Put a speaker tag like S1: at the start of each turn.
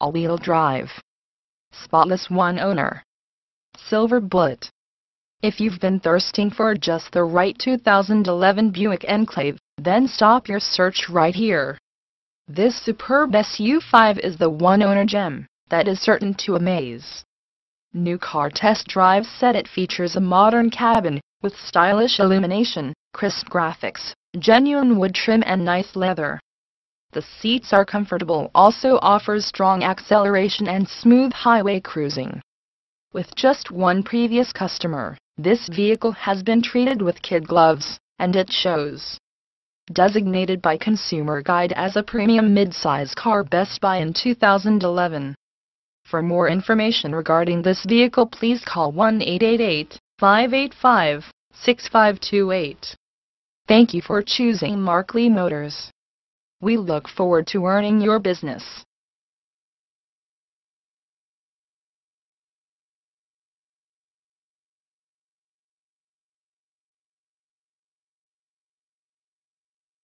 S1: all-wheel drive. Spotless one owner. Silver bullet. If you've been thirsting for just the right 2011 Buick Enclave, then stop your search right here. This superb SUV is the one-owner gem that is certain to amaze. New car test drive said it features a modern cabin with stylish illumination, crisp graphics, genuine wood trim and nice leather. The seats are comfortable also offers strong acceleration and smooth highway cruising. With just one previous customer, this vehicle has been treated with kid gloves, and it shows designated by Consumer Guide as a premium midsize car Best Buy in 2011. For more information regarding this vehicle please call 1-888-585-6528. Thank you for choosing Markley Motors. We look forward to earning your business.